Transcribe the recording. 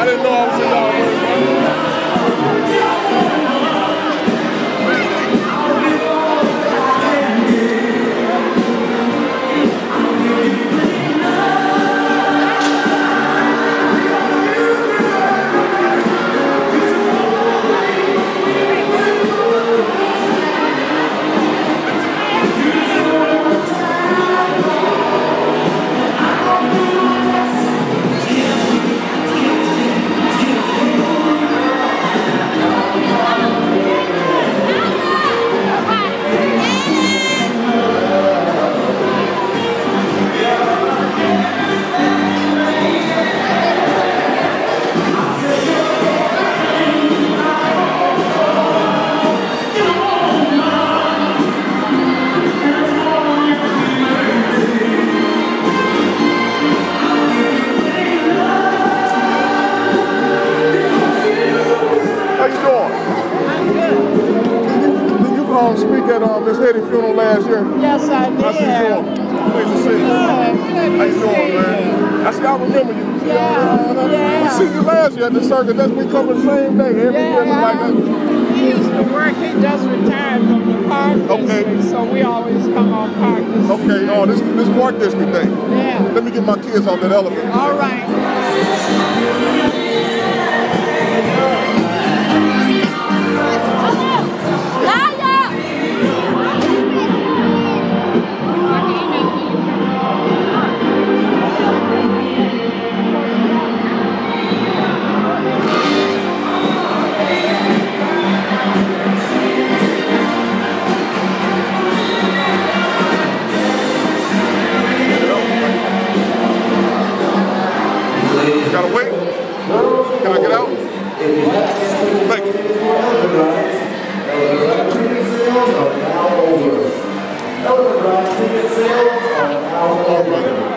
I didn't know I was in y'all um, speak at um, Miss Hetty funeral last year? Yes, I did. How's you doing? Pleased to see you. Good How you doing, see man? I see I remember you. See, Yeah, uh, yeah. We see you last year at the circus. That's we come the same day every year. It's like that. he used to work. He just retired from the park Okay. district, so we always come on park district. Okay, oh, this this Park District day. Yeah. Let me get my kids on that elevator. All right. Gotta wait. Can I get out? Thank you. Now over.